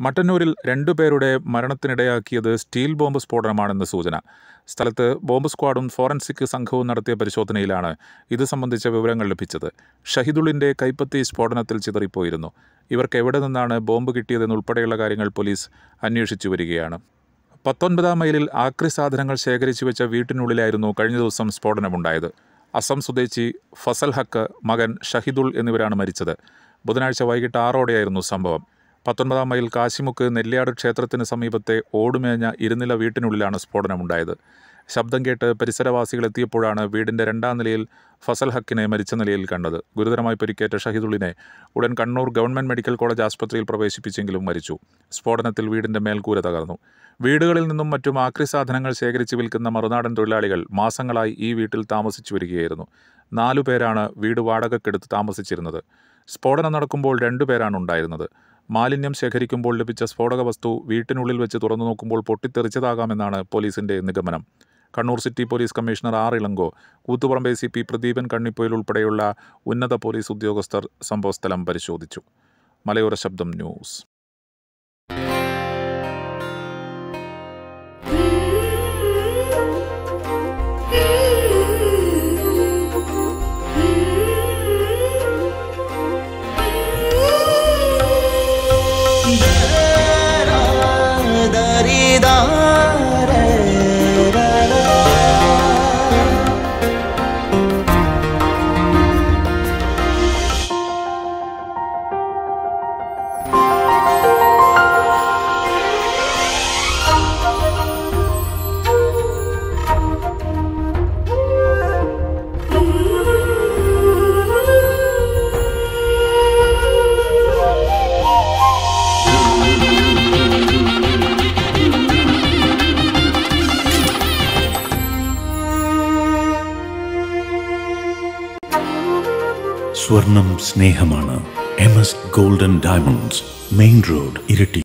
മട്ടന്നൂരിൽ രണ്ടുപേരുടെ മരണത്തിനിടയാക്കിയത് steel bomb സ്ഫോടനമാണെന്ന് സൂചന. സ്ഥലത്ത് ബോംബ് സ്ക്വാഡും ഫോറൻസിക് സംഘവും നടത്തിയ പരിശോധനയിലാണ് ഇത് സംബന്ധിച്ച വിവരങ്ങൾ ലഭിച്ചത്. ഷഹിദുളിന്റെ കൈപ്പത്തി സ്ഫോടനത്തിൽ ചിതറിപ്പോയിരുന്നു. ഇവർക്ക് എവിടെ നിന്നാണ് ബോംബ് കിട്ടിയതെന്നുൾപ്പെടെയുള്ള കാര്യങ്ങൾ പോലീസ് അന്വേഷിച്ചു വരികയാണ്. പത്തൊൻപതാം മൈലിൽ ആക്രി സാധനങ്ങൾ ശേഖരിച്ചു വെച്ച വീട്ടിനുള്ളിലായിരുന്നു കഴിഞ്ഞ ദിവസം സ്ഫോടനമുണ്ടായത്. അസം സ്വദേശി ഫസൽ ഹക്ക് മകൻ ഷഹിദുൾ എന്നിവരാണ് മരിച്ചത്. ബുധനാഴ്ച വൈകിട്ട് ആറോടെയായിരുന്നു സംഭവം. പത്തൊൻപതാം മൈൽ കാശിമുക്ക് നെല്ലിയാട് ക്ഷേത്രത്തിന് സമീപത്തെ ഓടുമേഞ്ഞ ഇരുനില വീട്ടിനുള്ളിലാണ് സ്ഫോടനമുണ്ടായത്. ശബ്ദം കേട്ട് പരിസരവാസികൾ എത്തിയപ്പോഴാണ് വീടിന്റെ രണ്ടാം നിലയിൽ ഫസൽ ഹക്കിനെ മരിച്ച നിലയിൽ കണ്ടത്. ഗുരുതരമായി പരിക്കേറ്റ ഷഹിദുള്ളിനെ ഉടൻ കണ്ണൂർ ഗവൺമെന്റ് മെഡിക്കൽ കോളേജ് ആസ്പത്രിയിൽ പ്രവേശിപ്പിച്ചെങ്കിലും മരിച്ചു. സ്ഫോടനത്തിൽ വീടിന്റെ മേൽക്കൂര തകർന്നു. വീടുകളിൽ നിന്നും മറ്റും ആക്രി സാധനങ്ങൾ ശേഖരിച്ച് വിൽക്കുന്ന മറുനാടൻ തൊഴിലാളികൾ മാസങ്ങളായി ഈ വീട്ടിൽ താമസിച്ചു വരികയായിരുന്നു. നാലു പേരാണ് വീട് വാടകക്കെടുത്ത് താമസിച്ചിരുന്നത്. സ്ഫോടനം നടക്കുമ്പോൾ രണ്ടുപേരാണ് ഉണ്ടായിരുന്നത്. മാലിന്യം ശേഖരിക്കുമ്പോൾ ലഭിച്ച സ്ഫോടക വസ്തു വീട്ടിനുള്ളിൽ വെച്ച് തുറന്നു നോക്കുമ്പോൾ പൊട്ടിത്തെറിച്ചതാകാമെന്നാണ് പോലീസിന്റെ നിഗമനം. Kannur city police commissioner R Ilango Koothuparamba C P Pradeepan Kannipoyil ഉൾപ്പെടെയുള്ള ഉന്നത പോലീസ് ഉദ്യോഗസ്ഥർ സംഭവസ്ഥലം പരിശോധിച്ചു. മലയോര ശബ്ദം ന്യൂസ്. സ്വർണം സ്നേഹമാണ് M S golden diamonds main road ഇരട്ടി